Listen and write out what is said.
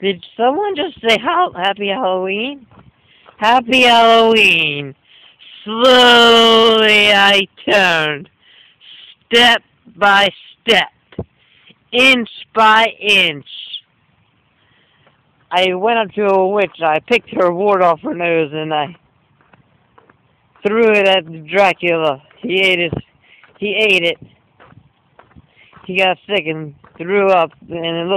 Did someone just say Happy Halloween? Happy Halloween. Slowly I turned, step by step, inch by inch. I went up to a witch, I picked her wart off her nose, and I threw it at Dracula. He ate it. He ate it. He got sick and threw up, and it looked